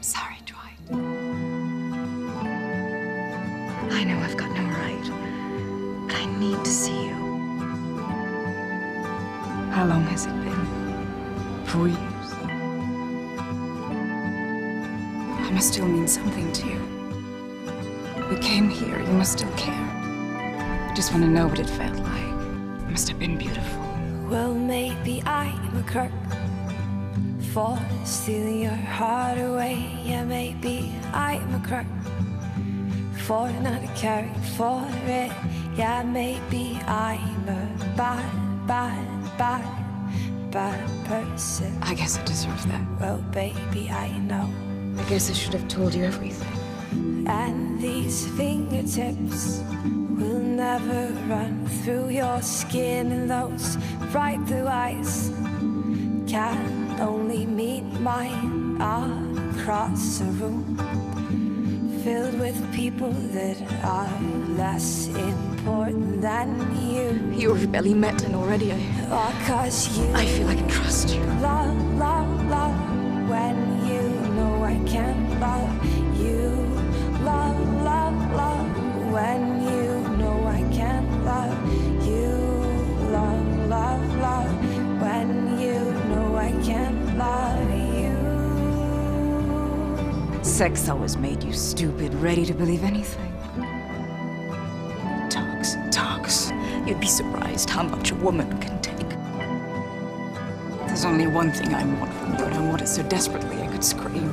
I'm sorry, Dwight. I know I've got no right, but I need to see you. How long has it been? Four years? I must still mean something to you. We came here, you must still care. I just want to know what it felt like. It must have been beautiful. Well, maybe I'm a crook for stealing your heart away. Yeah, maybe I'm a crook for not caring for it. Yeah, maybe I'm a bad, bad, bad, bad person. I guess I deserve that. Well, baby, I know. I guess I should have told you everything. And these fingertips will never run through your skin, and those bright blue eyes can only meet mine across a room filled with people that are less important than you. You have barely met, and already I, Oh, cause you I feel I can trust you. love, love, love when you know I can't Sex always made you stupid, ready to believe anything. Talks talks. You'd be surprised how much a woman can take. There's only one thing I want from you, and I want it so desperately I could scream.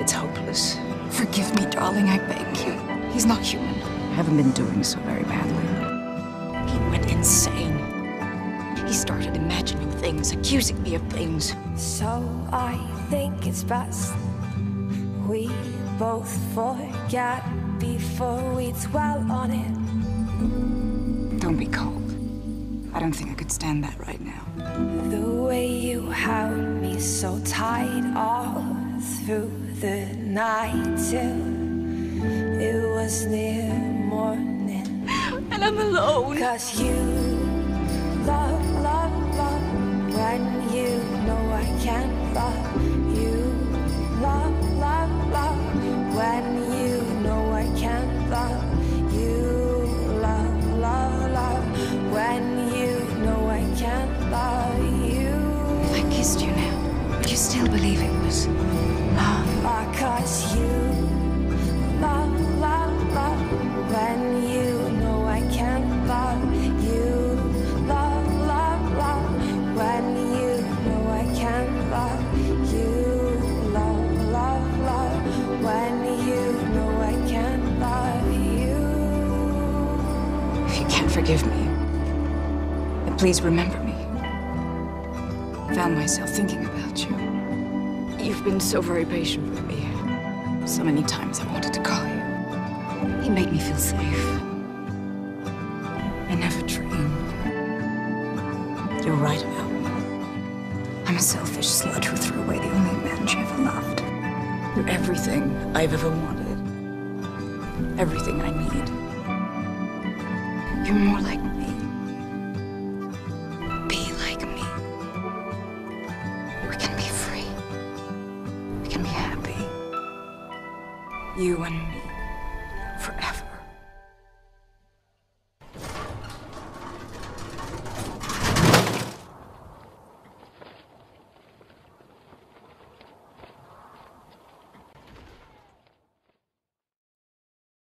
It's hopeless. Forgive me, darling, I beg you. He's not human. I haven't been doing so very badly. He went insane. He started imagining things, accusing me of things. So I think it's best we both forget before we dwell on it. Don't be cold. I don't think I could stand that right now. The way you held me so tight all through the night till it was near morning. And I'm alone. Cause you love, love, kissed you now, would you still believe it was love? Cause you love, love, love when you know I can't love you. Love, love, love when you know I can't love you. Love, love, love when you know I can't love you. If you can't forgive me, then please remember me. Found myself thinking about you. You've been so very patient with me. So many times I wanted to call you. He made me feel safe. I never dreamed. You're right about me. I'm a selfish slut who threw away the only man she ever loved. You're everything I've ever wanted. Everything I need. You're more like You and.